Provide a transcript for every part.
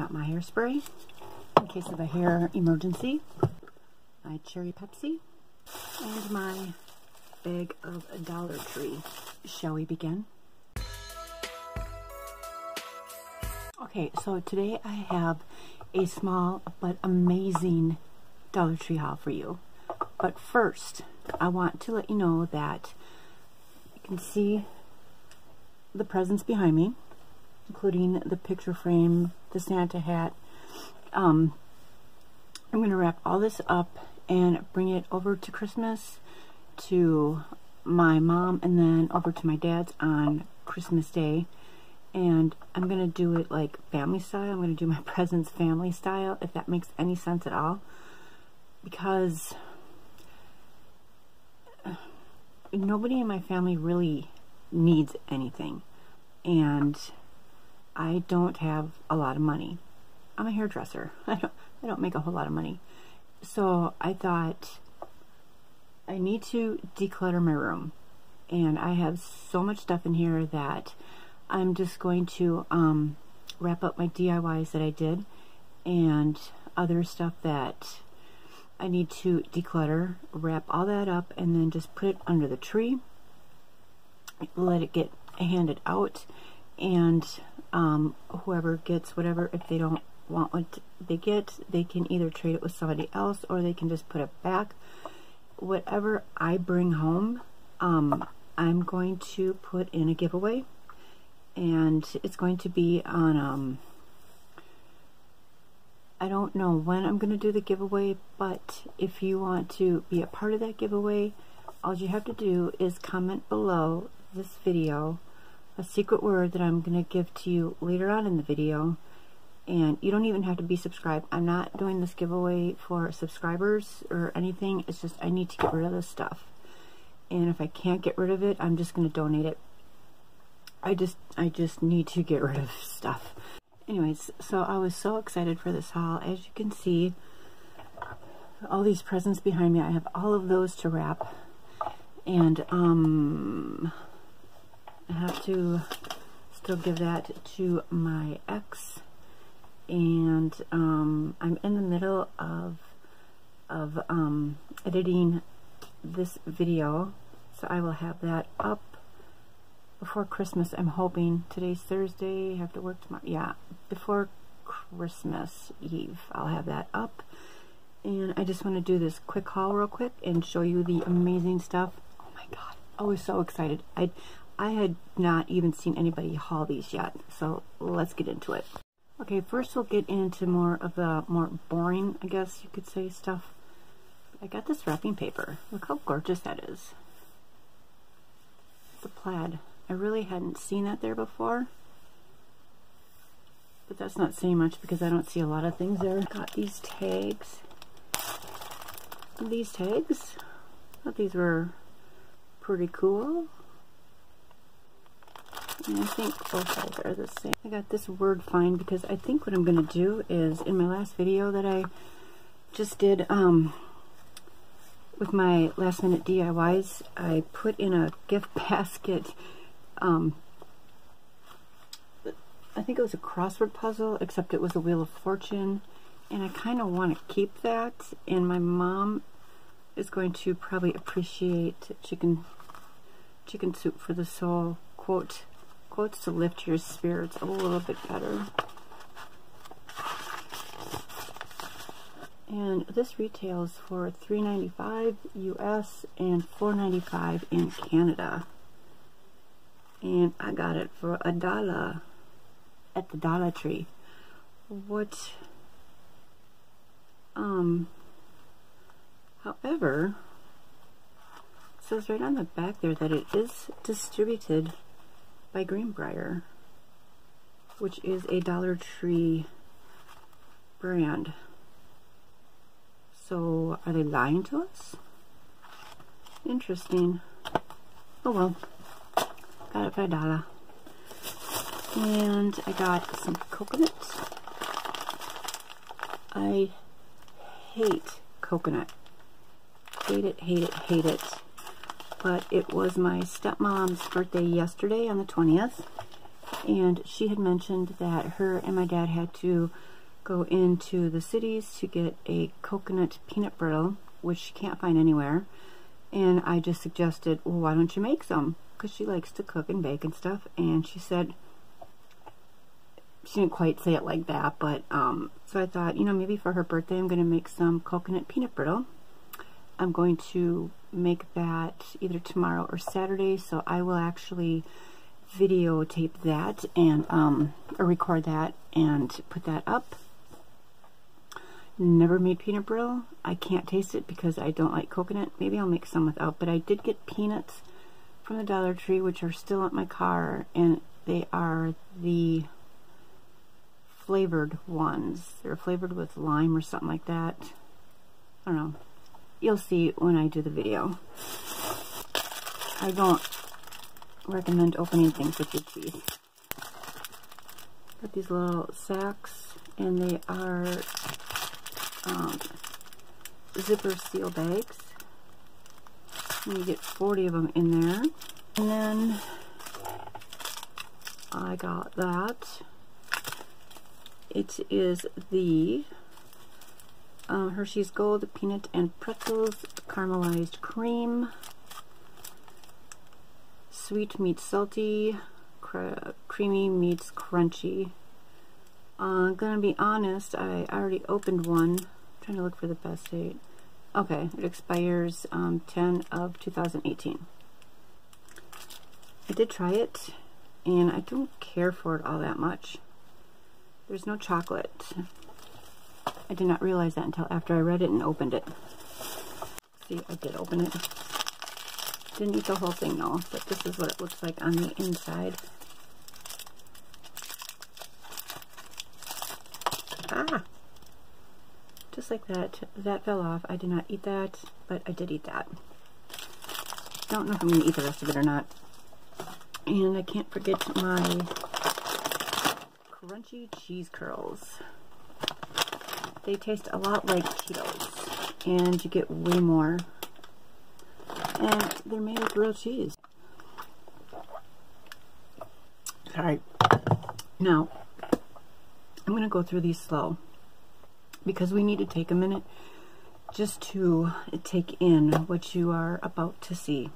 got my hairspray in case of a hair emergency, my cherry Pepsi, and my bag of Dollar Tree. Shall we begin? Okay, so today I have a small but amazing Dollar Tree haul for you. But first, I want to let you know that you can see the presents behind me, including the picture frame, the Santa hat. Um, I'm going to wrap all this up and bring it over to Christmas to my mom and then over to my dad's on Christmas Day. And I'm going to do it like family style. I'm going to do my presents family style, if that makes any sense at all. Because nobody in my family really needs anything. And I don't have a lot of money. I'm a hairdresser. I don't, I don't make a whole lot of money. So I thought I need to declutter my room. And I have so much stuff in here that I'm just going to um, wrap up my DIYs that I did and other stuff that I need to declutter, wrap all that up, and then just put it under the tree. Let it get handed out, and um, whoever gets whatever, if they don't want what they get, they can either trade it with somebody else or they can just put it back. Whatever I bring home, um, I'm going to put in a giveaway, and it's going to be on um, I don't know when I'm going to do the giveaway, but if you want to be a part of that giveaway, all you have to do is comment below this video a secret word that I'm going to give to you later on in the video. And you don't even have to be subscribed. I'm not doing this giveaway for subscribers or anything. It's just I need to get rid of this stuff. And if I can't get rid of it, I'm just going to donate it. I just I just need to get rid of stuff anyways, so I was so excited for this haul. As you can see, all these presents behind me, I have all of those to wrap. And um, I have to still give that to my ex. And um, I'm in the middle of, of um, editing this video. So I will have that up before Christmas, I'm hoping. Today's Thursday, I have to work tomorrow. Yeah, before Christmas Eve, I'll have that up. And I just want to do this quick haul real quick and show you the amazing stuff. Oh my god, I was so excited. I, I had not even seen anybody haul these yet, so let's get into it. Okay, first we'll get into more of the more boring, I guess you could say, stuff. I got this wrapping paper. Look how gorgeous that is. It's a plaid. I really hadn't seen that there before. But that's not saying much because I don't see a lot of things there. Got these tags. These tags. I thought these were pretty cool. And I think both sides are the same. I got this word find because I think what I'm going to do is in my last video that I just did um, with my last minute DIYs, I put in a gift basket um, I think it was a crossword puzzle, except it was a Wheel of Fortune. And I kind of want to keep that. And my mom is going to probably appreciate chicken chicken soup for the soul. Quote, quotes to lift your spirits a little bit better. And this retails for $3.95 US and $4.95 in Canada and I got it for a dollar at the Dollar Tree. What, um, however, says right on the back there that it is distributed by Greenbrier, which is a Dollar Tree brand. So, are they lying to us? Interesting. Oh well. Got it a dollar. And I got some coconut. I hate coconut. Hate it, hate it, hate it. But it was my stepmom's birthday yesterday on the 20th. and she had mentioned that her and my dad had to go into the cities to get a coconut peanut brittle, which she can't find anywhere. And I just suggested, well, why don't you make some? Because she likes to cook and bake and stuff. And she said, she didn't quite say it like that, but um, so I thought, you know, maybe for her birthday, I'm going to make some coconut peanut brittle. I'm going to make that either tomorrow or Saturday, so I will actually videotape that and um, or record that and put that up. Never made peanut brittle. I can't taste it because I don't like coconut. Maybe I'll make some without, but I did get peanuts from the Dollar Tree, which are still at my car, and they are the flavored ones. They're flavored with lime or something like that. I don't know. You'll see when I do the video. I don't recommend opening things with your teeth. Got these little sacks, and they are um, zipper seal bags. And you get 40 of them in there. And then I got that. It is the uh, Hershey's Gold Peanut and Pretzels Caramelized Cream. Sweet meets salty, cre creamy meets crunchy. I'm uh, gonna be honest, I already opened one. I'm trying to look for the best date. Okay, it expires um, 10 of 2018. I did try it, and I don't care for it all that much. There's no chocolate. I did not realize that until after I read it and opened it. See, I did open it. Didn't eat the whole thing though, but this is what it looks like on the inside. Ah! Just like that. That fell off. I did not eat that, but I did eat that. Don't know if I'm going to eat the rest of it or not. And I can't forget my crunchy cheese curls. They taste a lot like Cheetos, and you get way more. And they're made with real cheese. Alright, now I'm going to go through these slow because we need to take a minute just to take in what you are about to see.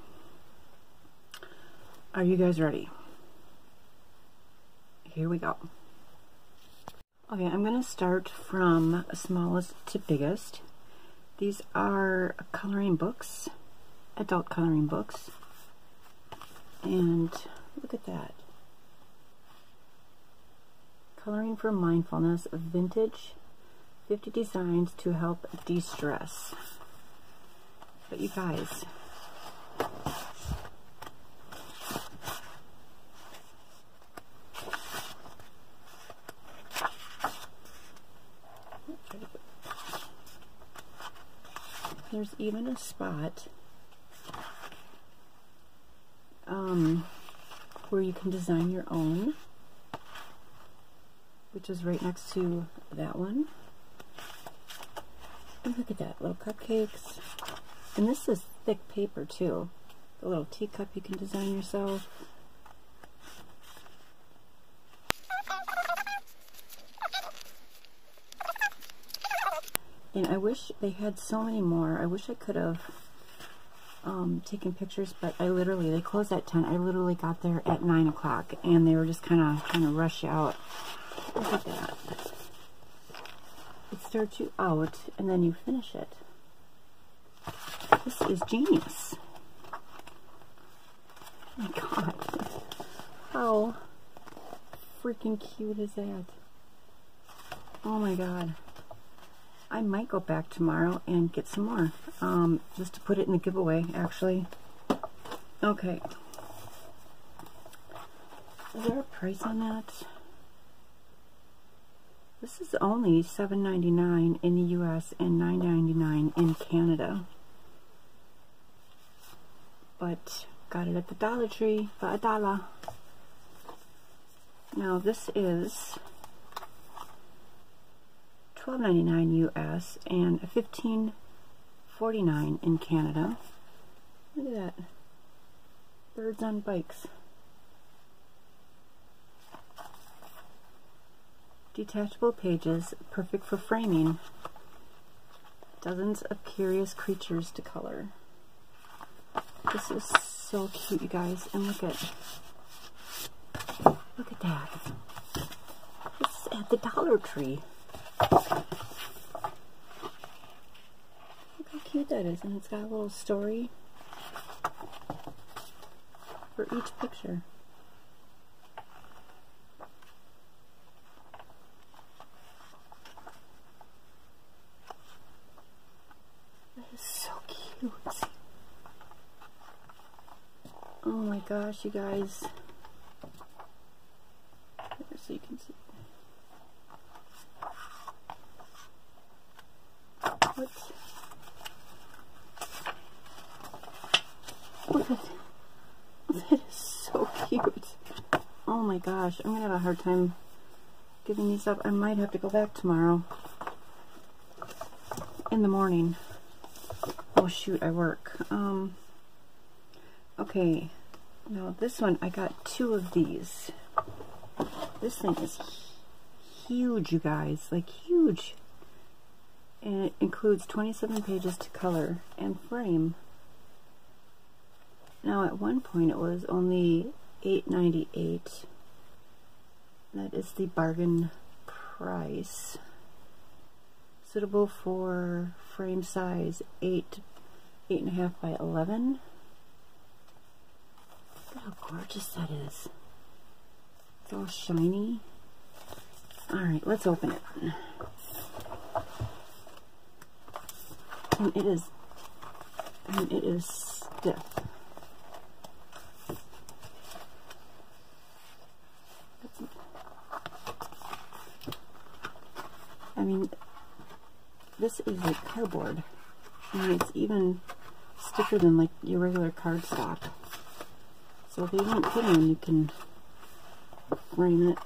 Are you guys ready? Here we go. Okay, I'm going to start from smallest to biggest. These are coloring books, adult coloring books. And look at that. Coloring for Mindfulness, Vintage, 50 Designs to Help De-Stress. But you guys, there's even a spot um, where you can design your own which is right next to that one. And look at that, little cupcakes. And this is thick paper too. The little teacup you can design yourself. And I wish they had so many more. I wish I could have um, taken pictures, but I literally, they closed at 10. I literally got there at 9 o'clock, and they were just kind of trying to rush out. Look at that. It starts you out and then you finish it. This is genius. Oh my god. How freaking cute is that? Oh my god. I might go back tomorrow and get some more. Um, just to put it in the giveaway, actually. Okay. Is there a price on that? This is only $7.99 in the US and $9.99 in Canada. But got it at the Dollar Tree for a dollar. Now this is $12.99 US and $15.49 in Canada. Look at that. Birds on bikes. detachable pages, perfect for framing. Dozens of curious creatures to color. This is so cute, you guys. And look at, look at that. It's at the Dollar Tree. Look how cute that is. And it's got a little story for each picture. That is so cute. Oh my gosh, you guys. So you can see. What? Look at that. that is so cute. Oh my gosh, I'm gonna have a hard time giving these up. I might have to go back tomorrow in the morning. Oh shoot, I work. Um, okay, now this one, I got two of these. This thing is huge, you guys, like huge. It includes 27 pages to color and frame. Now at one point it was only $8.98. That is the bargain price. Suitable for frame size 8, 8.5 by 11. Look how gorgeous that is. It's all shiny. Alright, let's open it. And it is, mean, it is stiff. I mean, this is like cardboard. I mean, it's even stiffer than like your regular cardstock. So if you want thin one, you can frame it.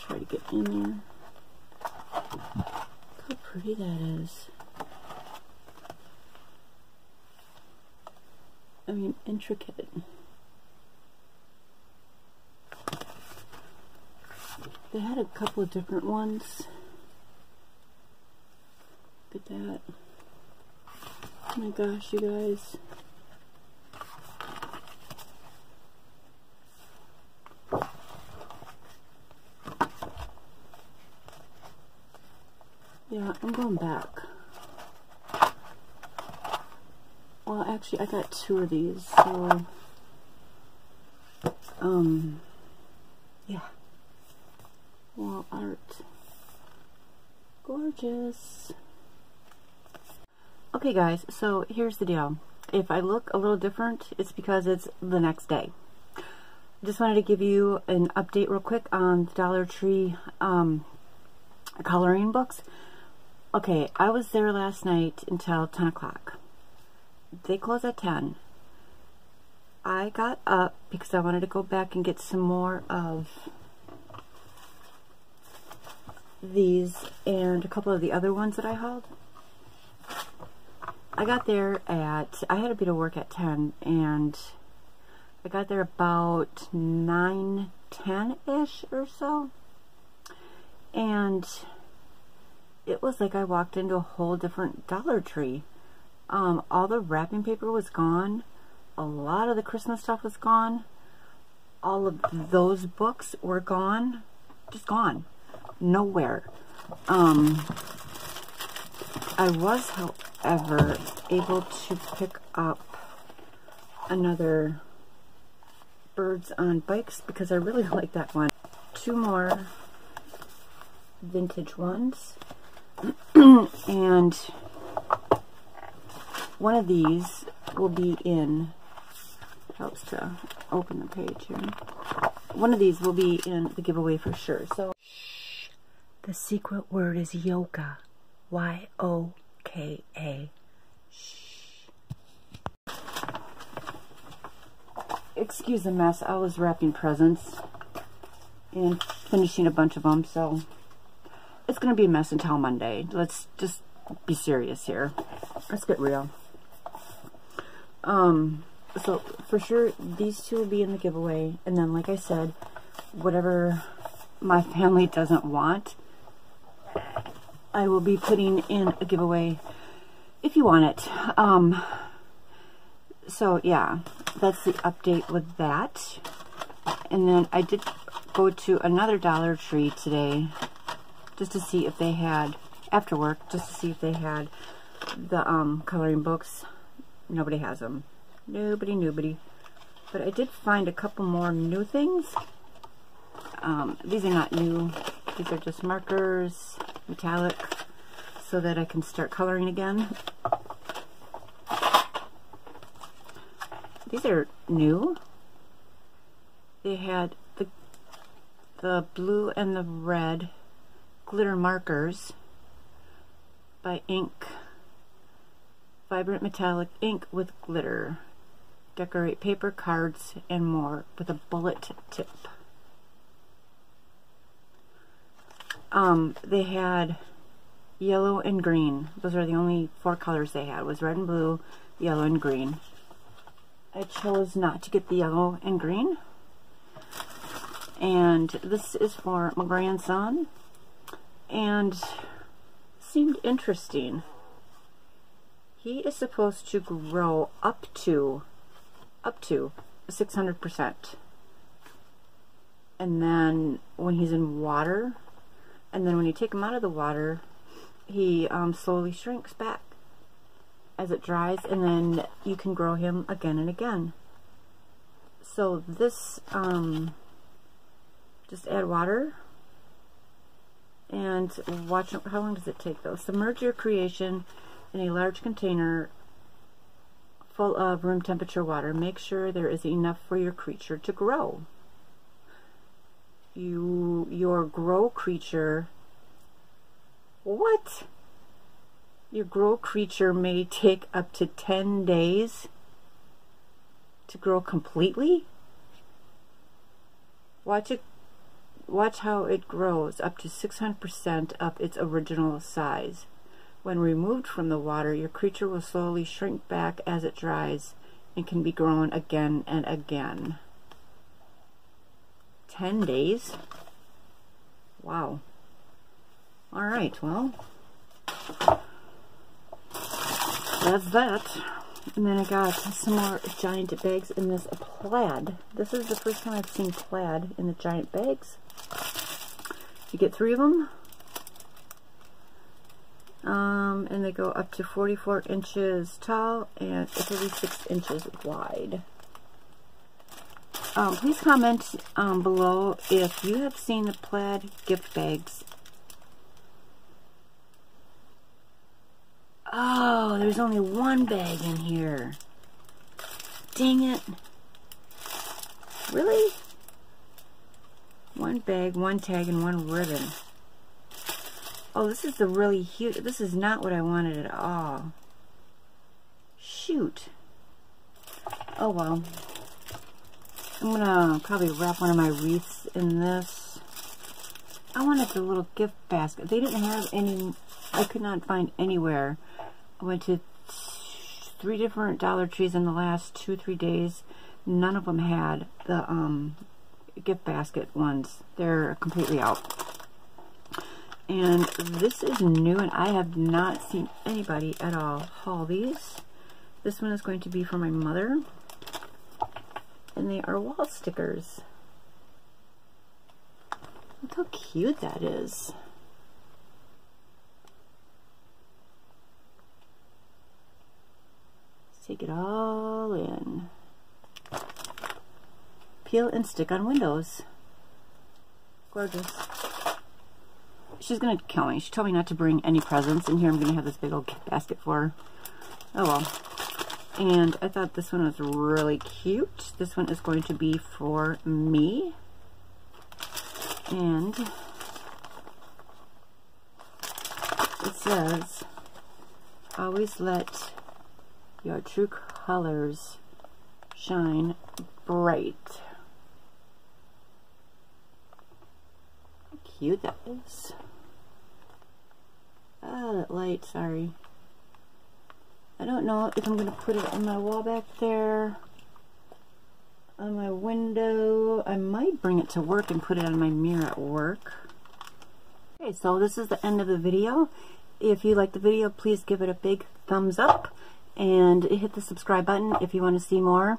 Try to get in there. Look how pretty that is. I mean, intricate. They had a couple of different ones. Look at that. Oh my gosh, you guys. Yeah, I'm going back. Well, actually, I got two of these, so... Um... Yeah. Wall art. Gorgeous. Okay guys, so here's the deal. If I look a little different, it's because it's the next day. Just wanted to give you an update real quick on the Dollar Tree um, coloring books. Okay, I was there last night until 10 o'clock. They close at 10. I got up because I wanted to go back and get some more of these and a couple of the other ones that I hauled. I got there at, I had a bit of work at 10 and I got there about 9, 10-ish or so. And it was like I walked into a whole different Dollar Tree. Um, all the wrapping paper was gone. A lot of the Christmas stuff was gone. All of those books were gone. Just gone. Nowhere. Um, I was, however, able to pick up another Birds on Bikes because I really like that one. Two more vintage ones. and one of these will be in, helps to open the page here. One of these will be in the giveaway for sure. So, the secret word is yoga. Y-O-K-A. Excuse the mess. I was wrapping presents and finishing a bunch of them, so it's going to be a mess until Monday. Let's just be serious here. Let's get real. Um, so for sure, these two will be in the giveaway. And then, like I said, whatever my family doesn't want, I will be putting in a giveaway if you want it. Um, so yeah, that's the update with that. And then I did go to another Dollar Tree today just to see if they had, after work, just to see if they had the um, coloring books. Nobody has them. Nobody, nobody. But I did find a couple more new things. Um, these are not new. These are just markers, metallic, so that I can start coloring again. These are new. They had the the blue and the red glitter markers by ink vibrant metallic ink with glitter. Decorate paper cards and more with a bullet tip. Um, they had yellow and green. Those are the only four colors they had was red and blue yellow and green. I chose not to get the yellow and green. And this is for my grandson. And seemed interesting he is supposed to grow up to up to 600% and then when he's in water and then when you take him out of the water he um, slowly shrinks back as it dries and then you can grow him again and again. So this um, just add water and watch how long does it take though. Submerge your creation in a large container full of room temperature water. Make sure there is enough for your creature to grow. You your grow creature what? Your grow creature may take up to 10 days to grow completely? Watch it Watch how it grows up to 600% of its original size. When removed from the water, your creature will slowly shrink back as it dries and can be grown again and again. 10 days? Wow. Alright, well, that's that. And then I got some more giant bags in this plaid. This is the first time I've seen plaid in the giant bags. You get three of them. Um, and they go up to 44 inches tall and 36 inches wide. Um, please comment um, below if you have seen the plaid gift bags. Oh, there's only one bag in here. Dang it. Really? One bag, one tag, and one ribbon. Oh, this is the really huge. This is not what I wanted at all. Shoot. Oh, well. I'm going to probably wrap one of my wreaths in this. I wanted the little gift basket. They didn't have any, I could not find anywhere. I went to three different Dollar Trees in the last two, three days. None of them had the um, gift basket ones. They're completely out. And this is new and I have not seen anybody at all haul these. This one is going to be for my mother. And they are wall stickers. Look how cute that is. Let's take it all in peel and stick on windows. Gorgeous. She's going to kill me. She told me not to bring any presents in here. I'm going to have this big old basket for her. Oh well. And I thought this one was really cute. This one is going to be for me. And it says, always let your true colors shine bright. cute that is. Ah, that light, sorry. I don't know if I'm going to put it on my wall back there, on my window. I might bring it to work and put it on my mirror at work. Okay, so this is the end of the video. If you like the video, please give it a big thumbs up and hit the subscribe button if you want to see more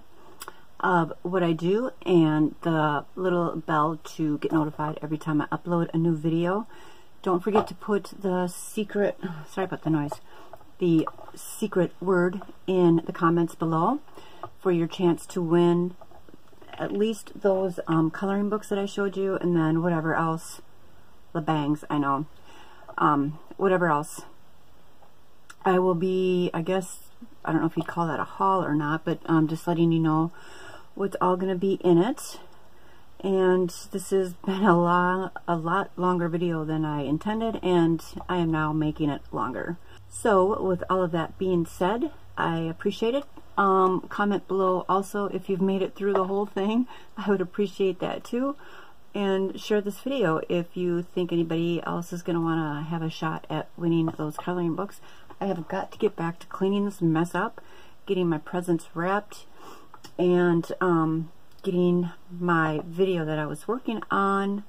of what I do and the little bell to get notified every time I upload a new video. Don't forget to put the secret, sorry about the noise, the secret word in the comments below for your chance to win at least those um, coloring books that I showed you and then whatever else, the bangs, I know, um, whatever else. I will be, I guess, I don't know if you'd call that a haul or not, but um, just letting you know what's all going to be in it. And this has been a lot, a lot longer video than I intended, and I am now making it longer. So, with all of that being said, I appreciate it. Um, comment below also if you've made it through the whole thing. I would appreciate that too. And share this video if you think anybody else is going to want to have a shot at winning those coloring books. I have got to get back to cleaning this mess up, getting my presents wrapped, and um, getting my video that I was working on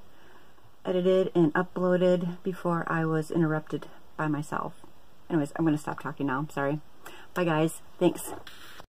edited and uploaded before I was interrupted by myself. Anyways, I'm going to stop talking now. I'm sorry. Bye, guys. Thanks.